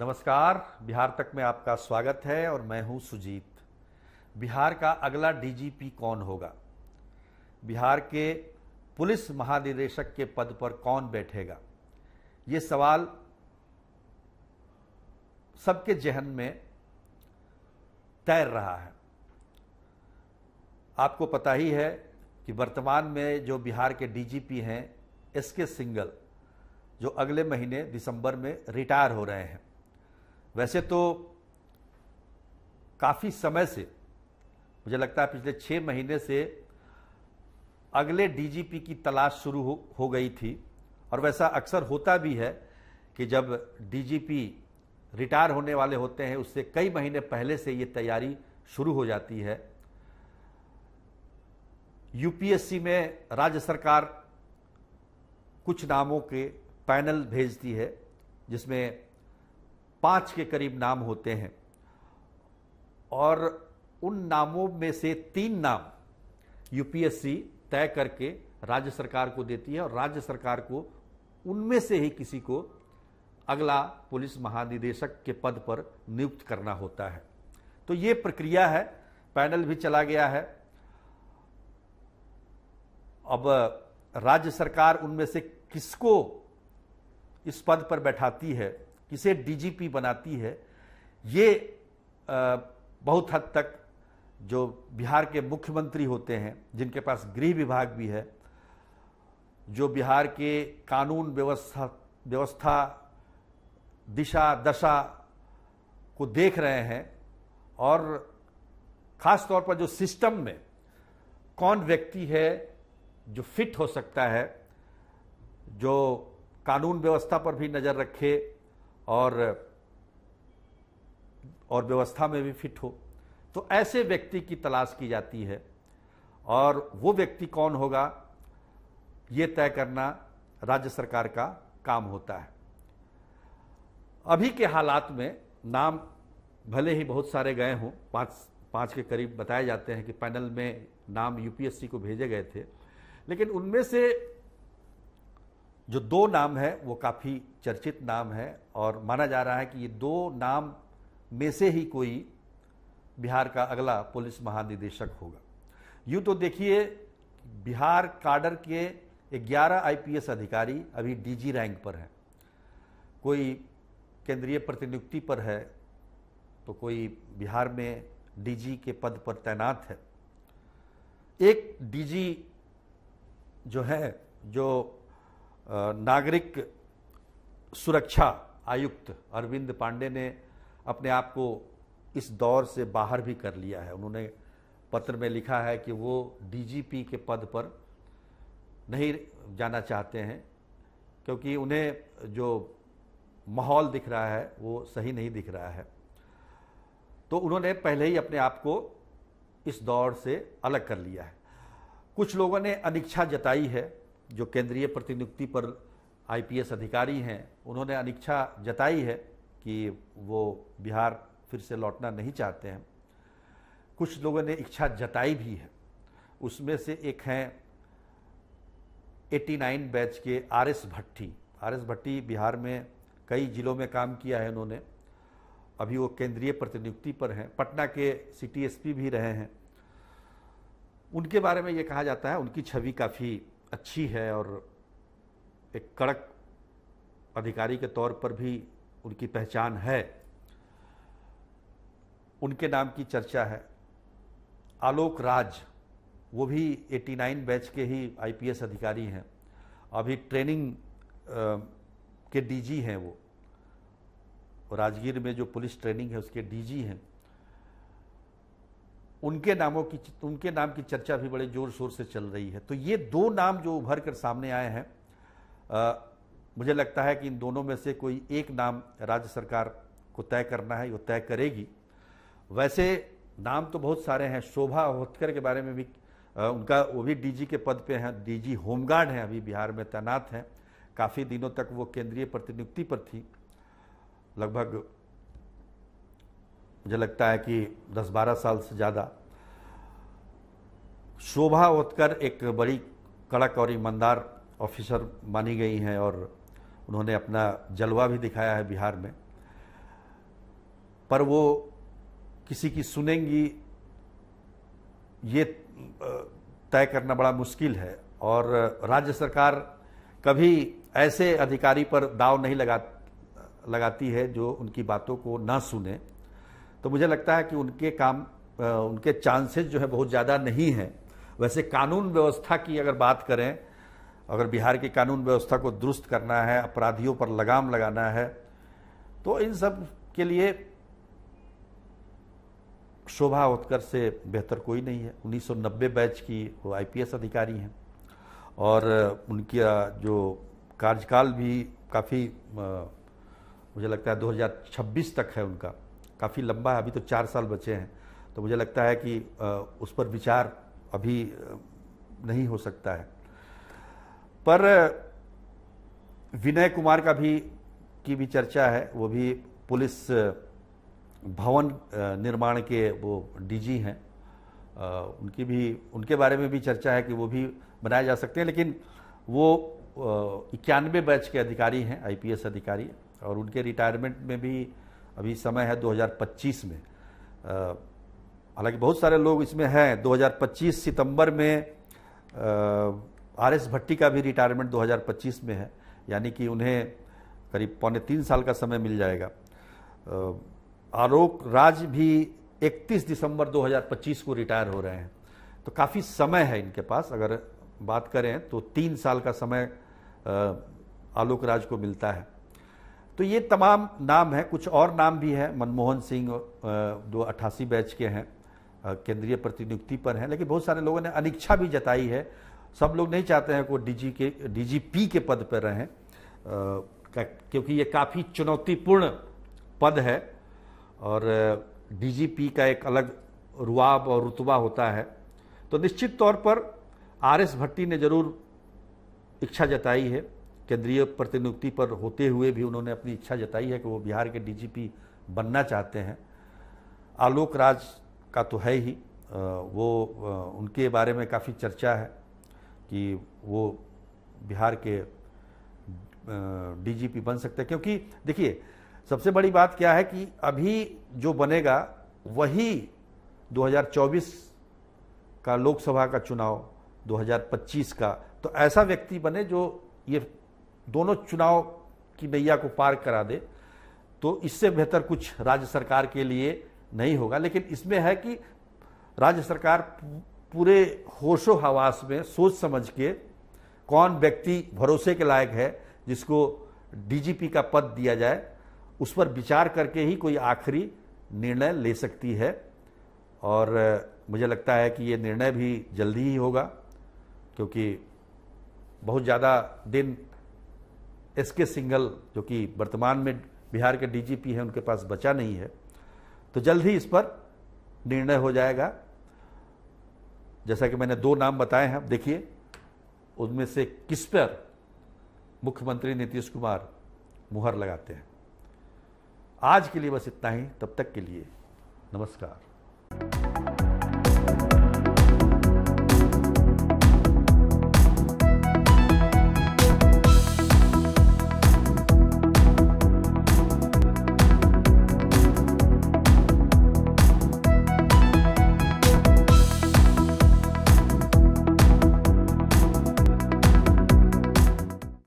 नमस्कार, बिहार तक में आपका स्वागत है और मैं हूँ सुजीत। बिहार का अगला डीजीपी कौन होगा? बिहार के पुलिस महानिदेशक के पद पर कौन बैठेगा? ये सवाल सबके जहन में तैर रहा है। आपको पता ही है कि वर्तमान में जो बिहार के डीजीपी हैं, एस के सिंगल, जो अगले महीने दिसंबर में रिटायर हो रहे हैं। वैसे तो काफ़ी समय से मुझे लगता है पिछले छः महीने से अगले डीजीपी की तलाश शुरू हो, हो गई थी। और वैसा अक्सर होता भी है कि जब डीजीपी रिटायर होने वाले होते हैं उससे कई महीने पहले से ये तैयारी शुरू हो जाती है। यूपीएससी में राज्य सरकार कुछ नामों के पैनल भेजती है जिसमें पाँच के करीब नाम होते हैं। और उन नामों में से तीन नाम यूपीएससी तय करके राज्य सरकार को देती है और राज्य सरकार को उनमें से ही किसी को अगला पुलिस महानिदेशक के पद पर नियुक्त करना होता है। तो ये प्रक्रिया है, पैनल भी चला गया है। अब राज्य सरकार उनमें से किसको इस पद पर बैठाती है किसे डीजीपी बनाती है, ये बहुत हद तक जो बिहार के मुख्यमंत्री होते हैं, जिनके पास गृह विभाग भी है, जो बिहार के कानून व्यवस्था व्यवस्था, दिशा, दशा को देख रहे हैं और खास तौर पर जो सिस्टम में कौन व्यक्ति है जो फिट हो सकता है, जो कानून व्यवस्था पर भी नज़र रखे और और व्यवस्था में भी फिट हो। तो ऐसे व्यक्ति की तलाश की जाती है और वो व्यक्ति कौन होगा, ये तय करना राज्य सरकार का काम होता है। अभी के हालात में नाम भले ही बहुत सारे गए हों, पाँच पाँच के करीब बताए जाते हैं कि पैनल में नाम यूपीएससी को भेजे गए थे, लेकिन उनमें से जो दो नाम है, वो काफ़ी चर्चित नाम है और माना जा रहा है कि ये दो नाम में से ही कोई बिहार का अगला पुलिस महानिदेशक होगा। यूँ तो देखिए, बिहार काडर के 11 आईपीएस अधिकारी अभी डीजी रैंक पर हैं। कोई केंद्रीय प्रतिनियुक्ति पर है तो कोई बिहार में डीजी के पद पर तैनात है। एक डीजी जो है, जो नागरिक सुरक्षा आयुक्त अरविंद पांडे ने अपने आप को इस दौर से बाहर भी कर लिया है। उन्होंने पत्र में लिखा है कि वो डीजीपी के पद पर नहीं जाना चाहते हैं, क्योंकि उन्हें जो माहौल दिख रहा है वो सही नहीं दिख रहा है। तो उन्होंने पहले ही अपने आप को इस दौर से अलग कर लिया है। कुछ लोगों ने अनिच्छा जताई है जो केंद्रीय प्रतिनियुक्ति पर आईपीएस अधिकारी हैं, उन्होंने अनिच्छा जताई है कि वो बिहार फिर से लौटना नहीं चाहते हैं। कुछ लोगों ने इच्छा जताई भी है। उसमें से एक हैं 89 बैच के R S Bhatti. R S Bhatti Bihar में कई जिलों में काम किया है उन्होंने। अभी वो केंद्रीय प्रतिनियुक्ति पर हैं। पटना के सिटी एसपी भी रहे हैं। उनके बारे में ये कहा जाता है, उनकी छवि काफ़ी अच्छी है और एक कड़क अधिकारी के तौर पर भी उनकी पहचान है। उनके नाम की चर्चा है। आलोक राज, वो भी 89 बैच के ही आईपीएस अधिकारी हैं। अभी ट्रेनिंग के डीजी हैं वो। राजगीर में जो पुलिस ट्रेनिंग है उसके डीजी हैं। उनके नामों की उनके नाम की चर्चा भी बड़े ज़ोर शोर से चल रही है। तो ये दो नाम जो उभर कर सामने आए हैं मुझे लगता है कि इन दोनों में से कोई एक नाम राज्य सरकार को तय करना है वो तय करेगी। वैसे नाम तो बहुत सारे हैं शोभा होतकर के बारे में भी आ, उनका वो भी डीजी के पद पे हैं डीजी होमगार्ड हैं अभी बिहार में तैनात हैं। काफ़ी दिनों तक वो केंद्रीय प्रतिनियुक्ति पर थी लगभग मुझे लगता है कि 10-12 साल से ज़्यादा। शोभा ओतकर एक बड़ी कड़क और ईमानदार ऑफिसर मानी गई हैं और उन्होंने अपना जलवा भी दिखाया है बिहार में। पर वो किसी की सुनेंगी, ये तय करना बड़ा मुश्किल है और राज्य सरकार कभी ऐसे अधिकारी पर दाव नहीं लगा, लगाती है जो उनकी बातों को ना सुने। तो मुझे लगता है कि उनके काम उनके चांसेस जो है बहुत ज़्यादा नहीं है। वैसे कानून व्यवस्था की अगर बात करें, अगर बिहार की कानून व्यवस्था को दुरुस्त करना है, अपराधियों पर लगाम लगाना है तो इन सब के लिए शोभा उत्कर से बेहतर कोई नहीं है। 1990 बैच की वो आईपीएस अधिकारी हैं और उनकी जो कार्यकाल भी काफ़ी मुझे लगता है 2026 तक है उनका। काफ़ी लंबा है, अभी तो चार साल बचे हैं। तो मुझे लगता है कि उस पर विचार अभी नहीं हो सकता है। पर, विनय कुमार का भी, की भी चर्चा है, वो भी पुलिस, भवन निर्माण के वो डीजी हैं। उनकी भी, उनके बारे में भी चर्चा है कि वो भी बनाए जा सकते हैं, लेकिन वो इक्यानवे बैच के अधिकारी हैं आईपीएस अधिकारी, और उनके रिटायरमेंट में भी अभी समय है 2025 में। हालाँकि बहुत सारे लोग इसमें हैं। 2025 सितंबर में आर एस भट्टी का भी रिटायरमेंट 2025 में है। यानी कि उन्हें करीब पौने तीन साल का समय मिल जाएगा। आलोक राज भी 31 दिसंबर 2025 को रिटायर हो रहे हैं। तो काफ़ी समय है इनके पास। अगर बात करें तो तीन साल का समय आलोक राज को मिलता है। तो ये तमाम नाम हैं, कुछ और नाम भी हैं। मनमोहन सिंह दो अट्ठासी बैच के हैं केंद्रीय प्रतिनियुक्ति पर हैं। लेकिन बहुत सारे लोगों ने अनिच्छा भी जताई है। सब लोग नहीं चाहते हैं कि वो डीजी के, डीजीपी के पद पर रहें क्योंकि ये काफ़ी चुनौतीपूर्ण पद है। और डीजीपी का एक अलग रुआब और रुतबा होता है। तो निश्चित तौर पर आर एस भट्टी ने ज़रूर इच्छा जताई है। केंद्रीय प्रतिनियुक्ति पर होते हुए भी उन्होंने अपनी इच्छा जताई है कि वो बिहार के डीजीपी बनना चाहते हैं। आलोक राज का तो है ही। वो उनके बारे में काफ़ी चर्चा है कि वो बिहार के डीजीपी बन सकते हैं। क्योंकि देखिए, सबसे बड़ी बात क्या है कि अभी जो बनेगा, वही 2024 का लोकसभा का चुनाव 2025 का तो ऐसा व्यक्ति बने जो ये दोनों चुनाव की नैया को पार करा दे तो इससे बेहतर कुछ राज्य सरकार के लिए नहीं होगा। लेकिन इसमें है कि राज्य सरकार पूरे होशो हवास में सोच समझ के कौन व्यक्ति भरोसे के लायक है जिसको डीजीपी का पद दिया जाए, उस पर विचार करके ही कोई आखिरी निर्णय ले सकती है। और मुझे लगता है कि ये निर्णय भी जल्दी ही होगा, क्योंकि बहुत ज़्यादा दिन एस के सिंगल जो कि वर्तमान में बिहार के डीजीपी हैं, उनके पास बचा नहीं है। तो जल्द ही इस पर निर्णय हो जाएगा। जैसा कि मैंने दो नाम बताए हैं देखिए, उनमें से किस पर मुख्यमंत्री नीतीश कुमार मुहर लगाते हैं। आज के लिए बस इतना ही, तब तक के लिए नमस्कार।